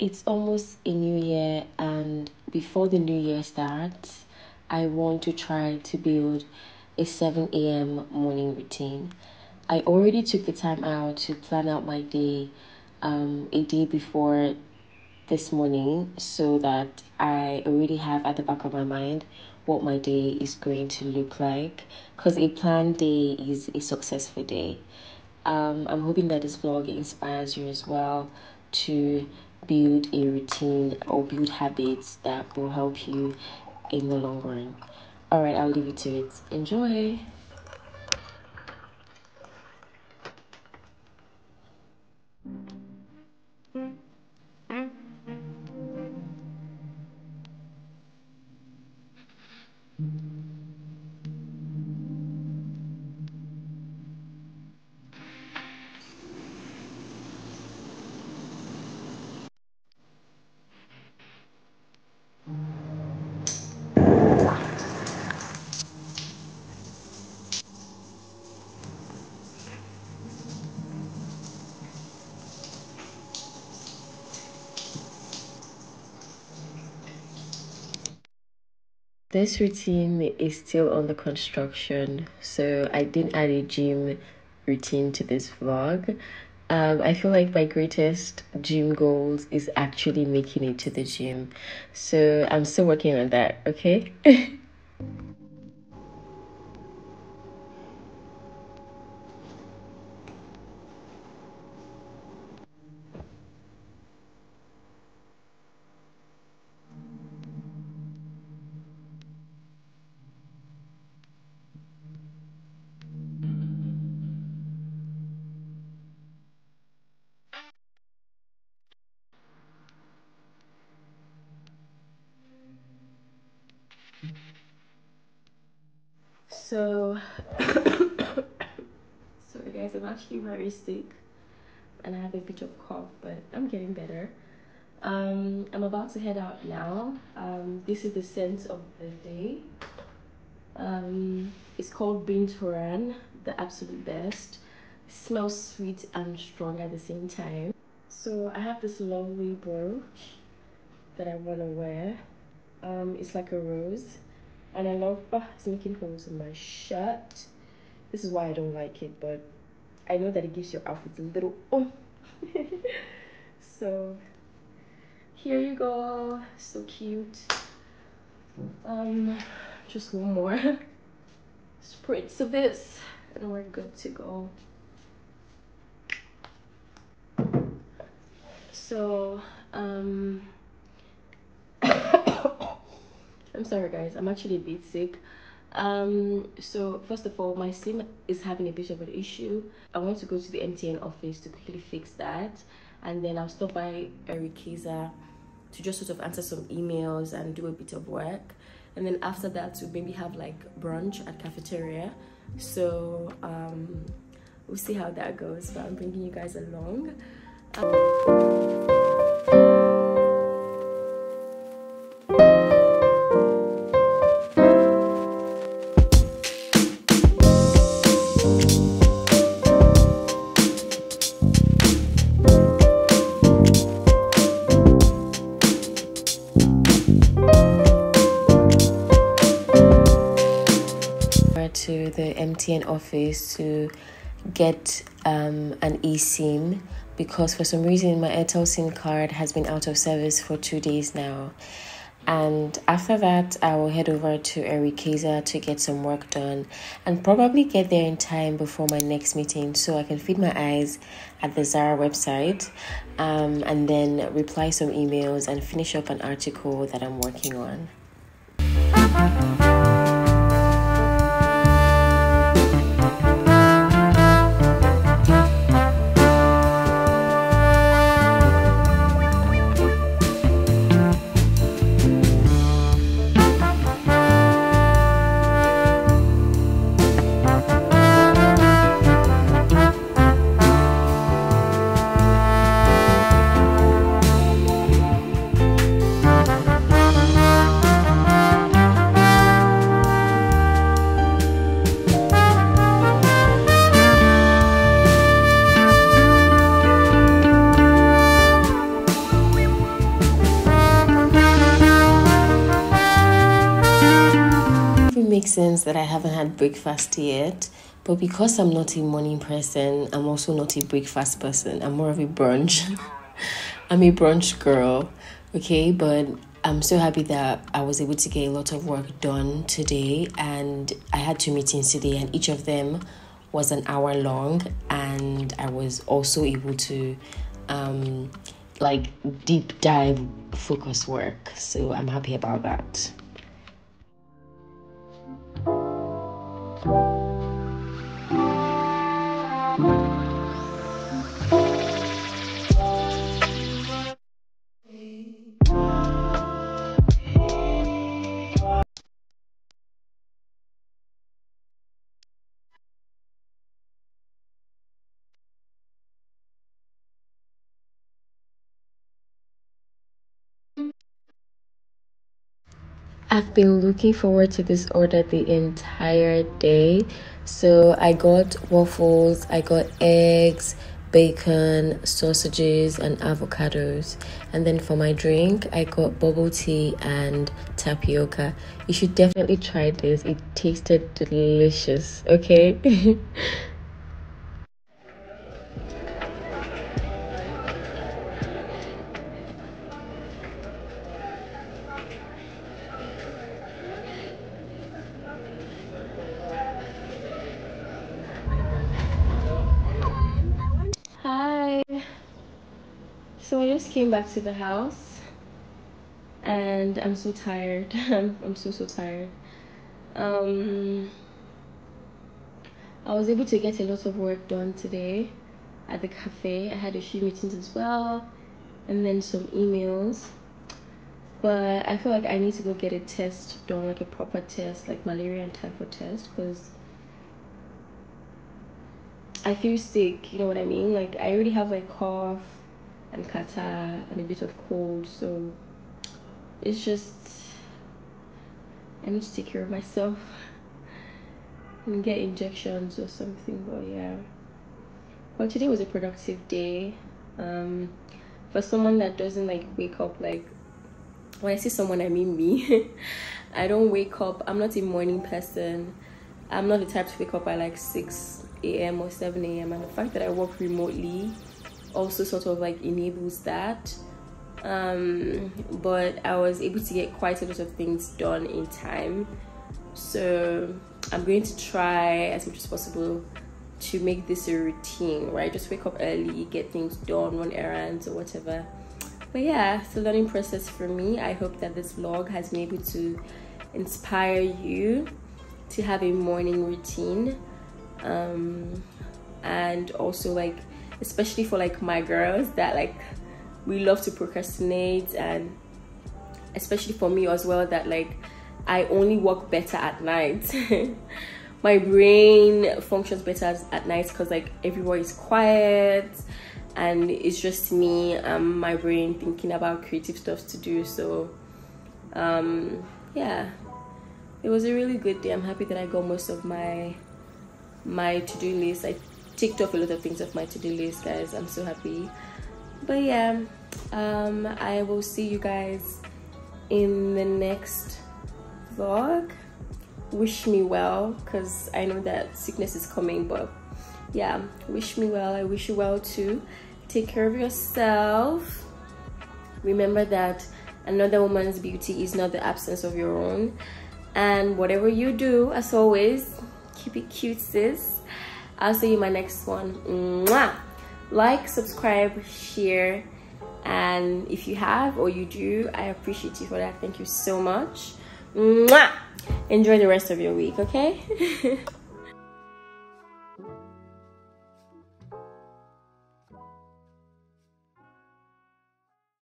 it's almost a new year, and before the new year starts, I want to try to build a 7 a.m. morning routine. I already took the time out to plan out my day um, a day before this morning so that I already have at the back of my mind what my day is going to look like because a planned day is a successful day. Um, I'm hoping that this vlog inspires you as well to build a routine or build habits that will help you in the long run. All right, I'll leave you to it. Enjoy. This routine is still under construction, so I didn't add a gym routine to this vlog. Um, I feel like my greatest gym goals is actually making it to the gym. So I'm still working on that, okay? So, sorry guys, I'm actually very sick and I have a bit of cough, but I'm getting better. Um, I'm about to head out now. Um, this is the scent of the day. Um, it's called Binturan, the absolute best. It smells sweet and strong at the same time. So I have this lovely brooch that I want to wear. Um, it's like a rose and I love oh, it's making holes in my shirt. This is why I don't like it, but I know that it gives your outfits a little oh. so here you go, so cute. Um, just one more spritz of this, and we're good to go. So um. I'm sorry guys, I'm actually a bit sick. Um, so first of all, my SIM is having a bit of an issue. I want to go to the MTN office to quickly fix that. And then I'll stop by Erikiza to just sort of answer some emails and do a bit of work. And then after that, we'll maybe have like brunch at cafeteria. So um, we'll see how that goes. But I'm bringing you guys along. Um to the MTN office to get um, an eSIM because for some reason my Airtel SIM card has been out of service for two days now. And after that, I will head over to Erikeza to get some work done and probably get there in time before my next meeting so I can feed my eyes at the Zara website um, and then reply some emails and finish up an article that I'm working on. Sense that I haven't had breakfast yet. But because I'm not a morning person, I'm also not a breakfast person. I'm more of a brunch. I'm a brunch girl. Okay, but I'm so happy that I was able to get a lot of work done today and I had two meetings today and each of them was an hour long and I was also able to um like deep dive focus work. So I'm happy about that. Been looking forward to this order the entire day. So I got waffles, I got eggs, bacon, sausages, and avocados. And then for my drink, I got bubble tea and tapioca. You should definitely try this. It tasted delicious, okay? just came back to the house and I'm so tired. I'm, I'm so, so tired. Um, I was able to get a lot of work done today at the cafe. I had a few meetings as well and then some emails. But I feel like I need to go get a test done, like a proper test, like malaria and typhoid test, because I feel sick, you know what I mean? Like, I already have like cough and catarrh and a bit of cold so it's just I need to take care of myself and get injections or something but yeah well today was a productive day um for someone that doesn't like wake up like when I say someone I mean me I don't wake up I'm not a morning person I'm not the type to wake up at like 6 a.m. or 7 a.m. and the fact that I work remotely also sort of like enables that. Um, but I was able to get quite a lot of things done in time. So I'm going to try as much as possible to make this a routine right just wake up early get things done run errands or whatever. But yeah it's a learning process for me. I hope that this vlog has been able to inspire you to have a morning routine. Um, and also like especially for like my girls that like we love to procrastinate and especially for me as well that like I only work better at night. my brain functions better at night because like everywhere is quiet and it's just me and my brain thinking about creative stuff to do so um yeah. It was a really good day. I'm happy that i got most of my my to-do list. I ticked off a lot of things off my to-do list guys. I'm so happy. But yeah um i will see you guys in the next vlog. Wish me well because i know that sickness is coming but yeah wish me well. I wish you well too. Take care of yourself. Remember that another woman's beauty is not the absence of your own. And whatever you do as always keep it cute sis I'll see you my next one. Mwah! Like, subscribe, share, and if you have or you do, I appreciate you for that. Thank you so much. Mwah! Enjoy the rest of your week, okay?